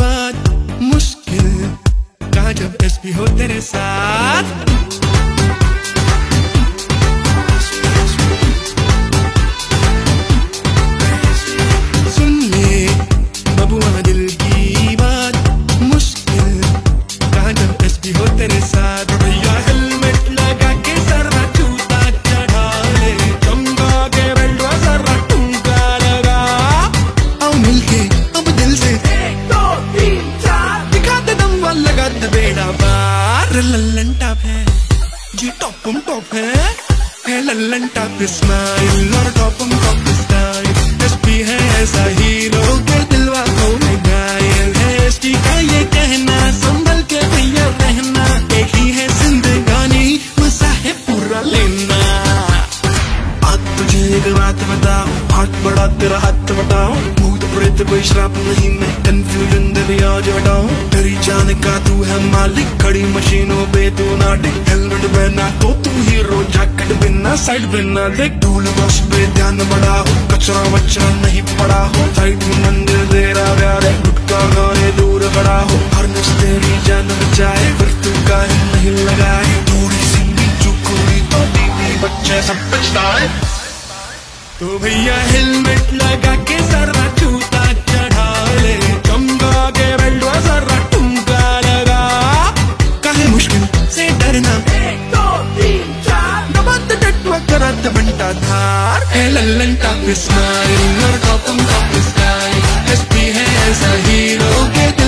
बात मुश्किल राजब भी हो तेरे साथ। जी टॉपम टॉप है। है लल्लन टाप स्माइल और टॉपम टॉप स्टाइल एसपी है ऐसा हीरो के दिलवा को घायल है। एसटी का ये कहना, संभल के भैया रहना। एक ही है जिंदगानी मज़ा है पूरा लेना। आज तुझे एक बात बताओ हाथ बड़ा तेरा हाथ भूत प्रेत कोई श्राप नहीं, मैं कंफ्यूजन दे दिया आज हटाओ तेरी जान का तू है मालिक, खड़ी मशीनों पे तू नाटिक पहना तो तू हीरो, जैकेट बिना साइड बिना देख, टूल बॉक्स पे ध्यान बड़ा हो, कचरा वचरा नहीं पड़ा हो साइड मंदिर तेरा प्यार है, गुटका गाने दूर खड़ा हो, हर नस तेरी जान बचाए फिर तू काहे नहीं लगाए थोड़ी सी भी चूक हुई तो बीवी बच्चे सब पछताए। तो भैया हेलमेट लगा के जरा आधार। है लल्लन टॉप स्माइल और गौतम टॉप स्काई एसपी है ऐसा हीरो के